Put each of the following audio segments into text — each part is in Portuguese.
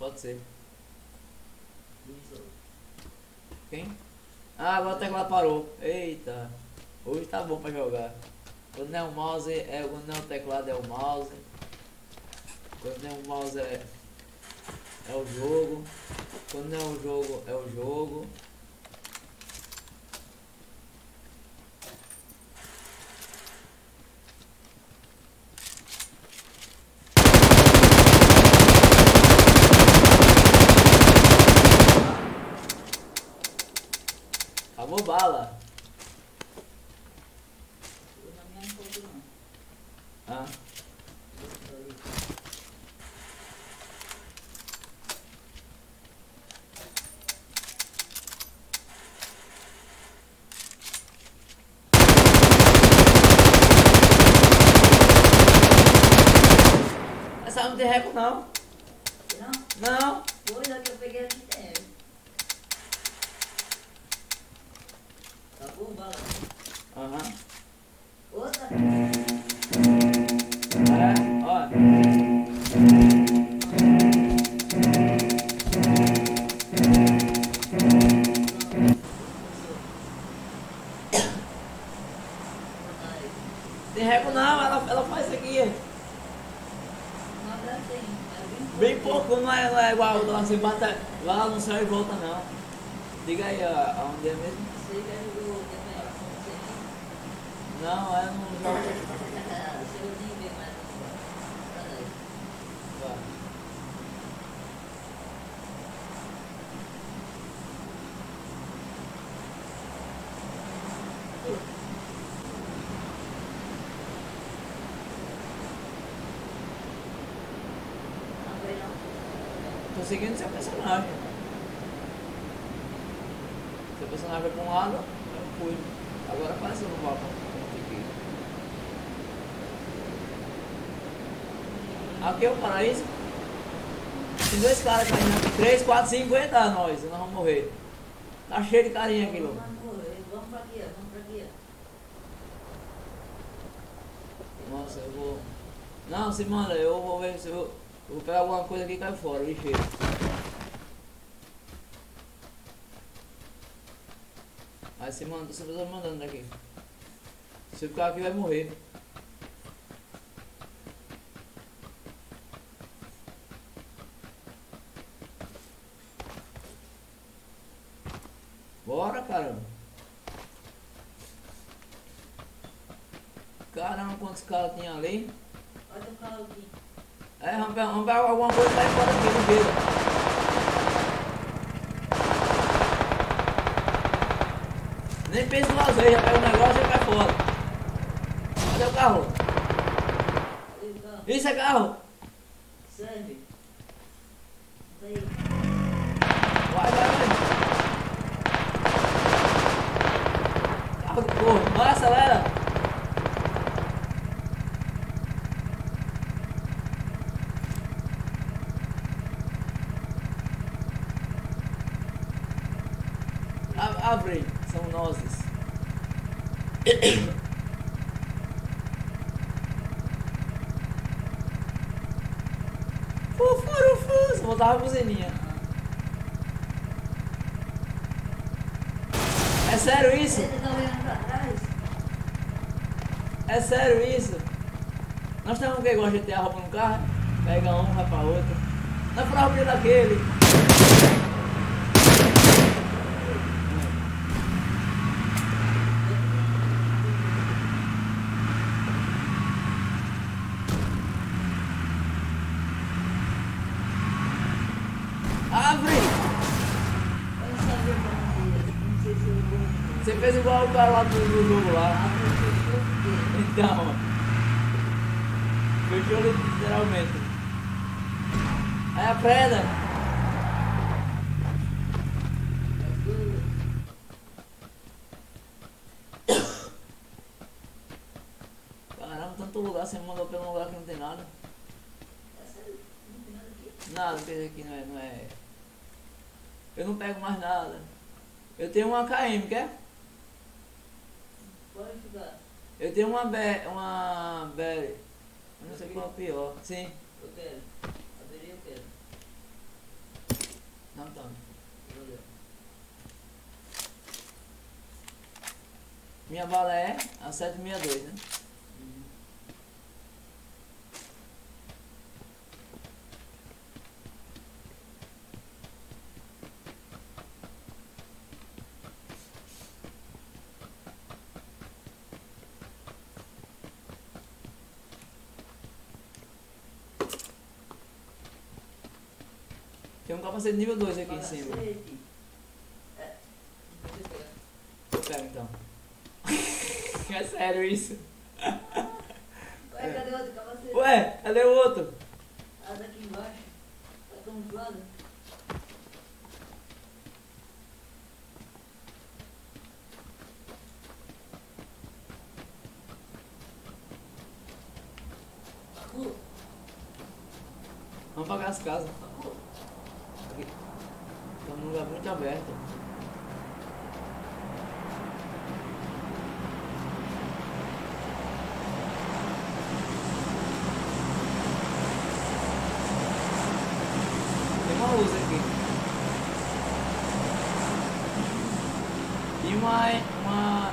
Pode ser. Quem? Ah, agora o teclado parou. Eita. Hoje tá bom pra jogar. Quando não é o mouse, é, quando não é o teclado é o mouse. Quando não é o mouse é, é o jogo. Quando não é o jogo é o jogo. Acabou bala. Eu na minha não não. Ah. Essa não tem reco não. Não? Não. Foi a que eu peguei aqui tem. Acabou bala. Aham. Outra. É, ó. Tem reco não, ela, ela faz aqui. Bem pouco, não é, não é igual você bate, vai lá no céu e volta não. Diga aí aonde é mesmo? Você já jogou também com você? Não, é no jogo. Se eu nem ver mais agora. Vai. Não veio não. Tô seguindo seu personagem. Seu personagem vai pra um lado, eu fui. Agora apareceu no mapa. Aqui. Aqui é o paraíso. Tem dois caras aqui. Três, quatro, cinco, aguenta nós. Nós vamos morrer. Tá cheio de carinha aqui, louco. Vamos pra aqui, ó. Vamos pra. Nossa, eu vou. Não, se manda, eu vou ver se eu. Eu vou pegar alguma coisa aqui e cair fora, ligeiro. Aí se manda, você precisa mandando daqui. Se ficar aqui vai morrer. Bora, caramba. Caramba, quantos caras tinha ali? Olha o carro aqui. É, vamos pegar, vamos pegar alguma coisa pra ir fora aqui, ligeiro. Nem pensa duas vezes, já pega o negócio e vai fora. Cadê o carro? Isso é carro? Serve. Vai, vai, vai. Carro de porra, vai, acelera. Abre, são nozes. Fufurufu, voltava a buzininha. É sério isso? É sério isso? Nós temos que gosta de ter a roupa no carro, pega um, vai pra outro. É pra roupa daquele. Abre! Eu não sabia pra onde ir. Não sei se eu vou. Você fez igual o cara lá do, do lá. Então, fechou literalmente. Aí a preda. Caramba, tanto lugar, você mandou pelo lugar que não tem nada. Nada, tem aqui, não é, não é. Eu não pego mais nada. Eu tenho uma KM, quer? Eu tenho uma Be uma Berry. Eu não sei qual é a pior. Sim. Eu quero. A Berry eu quero. Não, tá. Valeu. Minha bala é a 762, né? Tem um capacete nível 2 aqui em cima. Pego então. é sério isso? Ué, cadê outro capacete? Ué, cadê o outro? Ah, daqui embaixo. Tá camuflado? Vamos pagar as casas. Num lugar muito aberto. Tem uma luz aqui. E uma, uma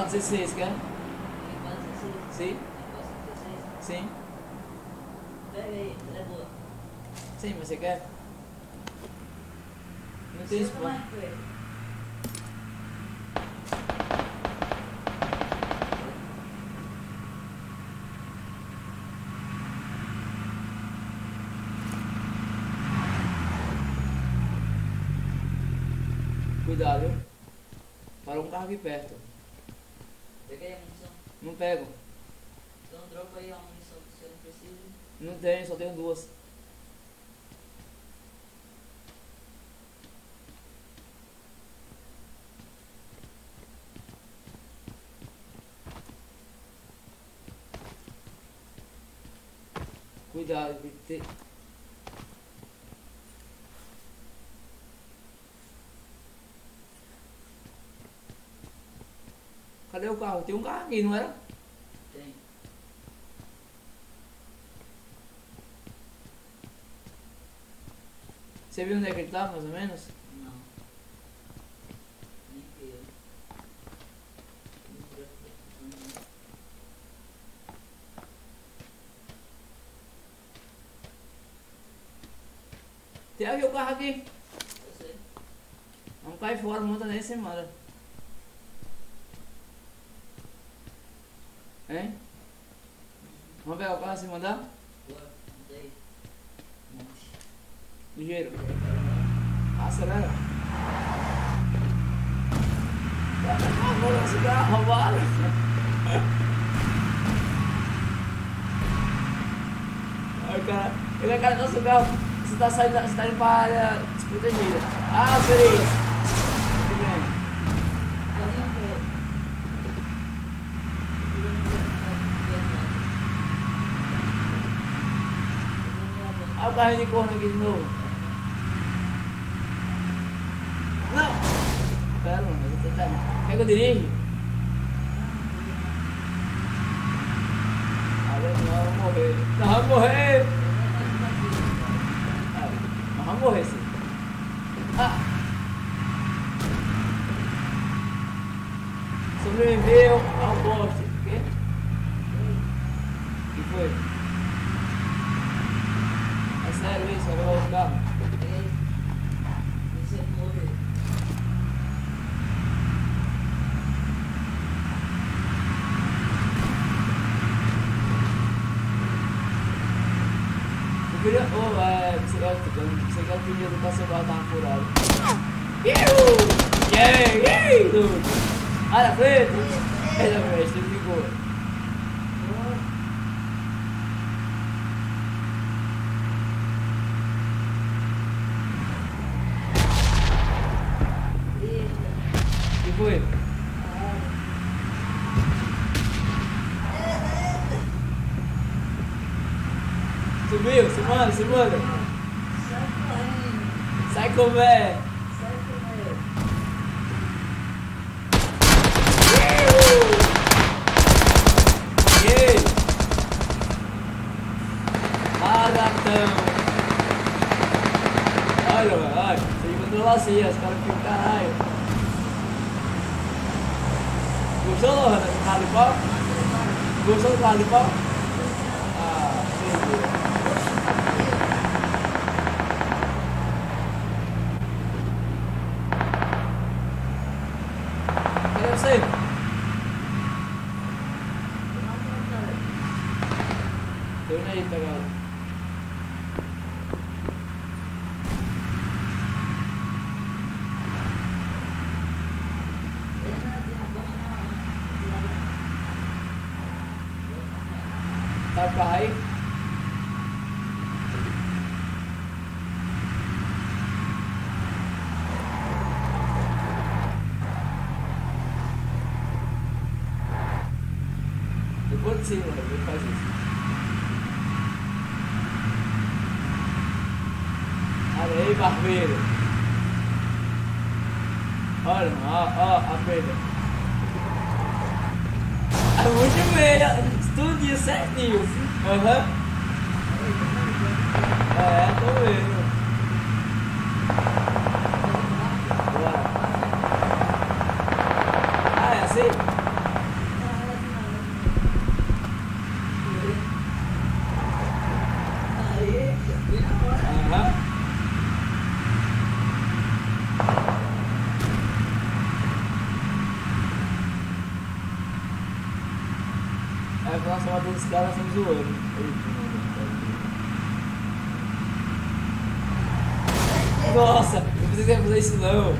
M416, quer? Tem quase 16. Sim? Tem quase 16. Sim? Pega aí, é boa. Sim, mas você quer? Não tem perto. Cuidado, viu? Parou um carro aqui perto. Pega aí a munição. Não pego. Então dropa aí a munição que você não precisa. Não tenho, só tenho duas. Cuidado, que te... Cadê o carro? Tem um carro aqui, não era? Tem. Você viu onde é que ele tá, mais ou menos? Não. Nem que eu. Não preocupa. Tem aqui o carro aqui. Vamos cair fora, monta nesse e manda. Hein? Vamos pegar o carro e mandar? Ligeiro. Acelera. Vou nosso carro roubado. Ai, cara. Ele é cara do nosso carro. Você tá saindo, você tá indo pra área desprotegida. Ah, preto. Olha o carrinho de corno aqui de novo. Não! Pera, mano, eu tô tentando. Quer que eu dirige? Ah, não, eu morrer. Nós vamos morrer! Sim. Ah! Sobreviveu ao poste. O quê? O que foi? É sério isso? Vai levar o carro? Eu queria. Ô, é. Você quer que dia do passeio tava furado? Iu! Yay! Yay! Tudo! Ah, na frente! É na frente, ficou. Que foi? Subiu? Se manda, se manda! Como é! Yay! Maratão! Olha, olha, você encontrou assim, os caras ficam caralho. Gostou, Lohana, do carro de pau? Gostou do carro de pau? Ah, meu Deus. Cadê você? Tô indo aí pegar ela. Tá com o carro aí? Depois de cima, ele faz isso. Olha aí, barbeiro. Olha, ó, ó, a perda. É muito bem, tudo certinho. Aham. É, tô vendo. Bora. Ah, é assim? Aham. É, pra nós falar desse cara, nós estamos zoando. Nossa, eu que ia fazer isso não.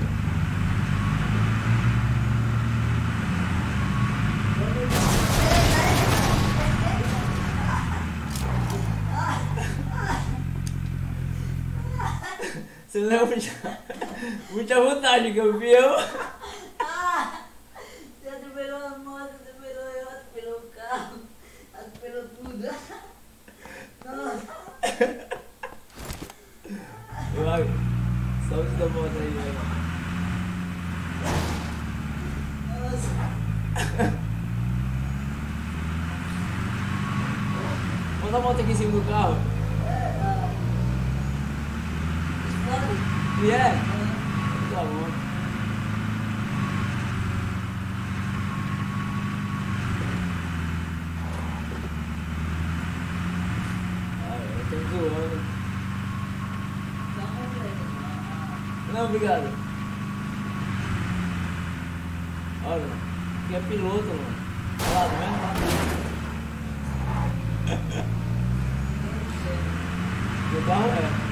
Você lembra muita, muita vontade que eu vi. Ah! Você atropelou a moto, atropelou eu, atropelou o carro, atropelou tudo. Nossa! Vai, saúde da moto aí, velho. Nossa! Bota a moto aqui em cima do carro. E é? Ah, Tá bom. Ah, eu tô zoando. Não, obrigado. Olha, aqui é piloto, mano. Olha lá, tá vendo? Lá. O carro é.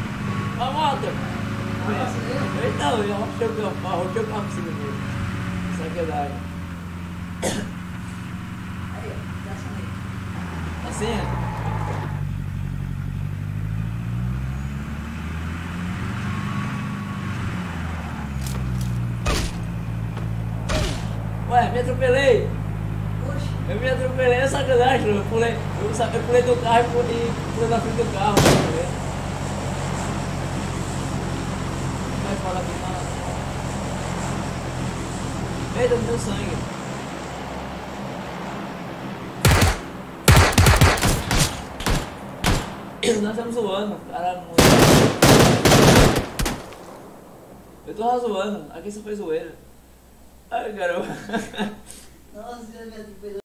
A moto! Eita, eu já arrochei o carro, o carro por cima dele. Sacanagem. Aí, ó, dá aí. Assim, é? Ué, me atropelei! Oxe, Eu me atropelei, é sacanagem, eu pulei, eu, eu pulei do carro e pulei, e pulei na frente do carro. Falar aqui na. Eita, me deu sangue. Nós estamos zoando, cara. Eu tô zoando, aqui só foi zoeira. Ai, garoto. nossa, já me atropelou.